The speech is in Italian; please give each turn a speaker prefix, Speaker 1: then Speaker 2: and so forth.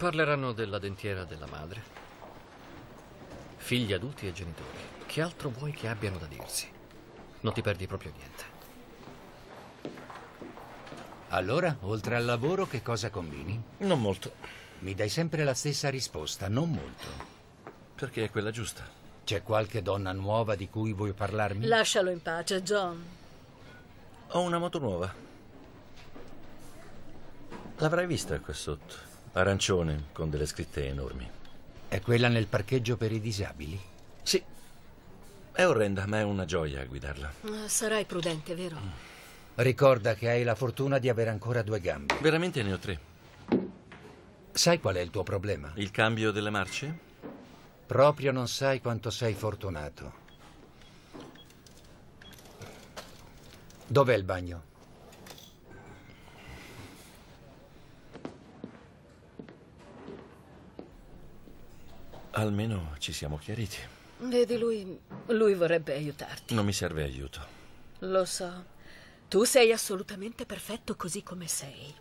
Speaker 1: Parleranno della dentiera della madre. Figli adulti e genitori. Che altro vuoi che abbiano da dirsi? Non ti perdi proprio niente.
Speaker 2: Allora, oltre al lavoro, che cosa combini?
Speaker 3: Non molto,
Speaker 2: Mi dai sempre la stessa risposta, non molto.
Speaker 3: perché è quella giusta.
Speaker 2: C'è qualche donna nuova di cui vuoi parlarmi?
Speaker 4: Lascialo in pace, John.
Speaker 3: Ho una moto nuova. L'avrai vista qua sotto. Arancione, con delle scritte enormi.
Speaker 2: È quella nel parcheggio per i disabili?
Speaker 3: Sì, è orrenda, ma è una gioia guidarla.
Speaker 4: Sarai prudente, vero?
Speaker 2: Ricorda che hai la fortuna di avere ancora due gambe.
Speaker 3: Veramente ne ho tre.
Speaker 2: Sai qual è il tuo problema?
Speaker 3: Il cambio delle marce?
Speaker 2: Proprio non sai quanto sei fortunato. Dov'è il bagno?
Speaker 3: Almeno ci siamo chiariti.
Speaker 4: Vedi, lui. lui vorrebbe aiutarti.
Speaker 3: Non mi serve aiuto.
Speaker 4: Lo so. Tu sei assolutamente perfetto così come sei.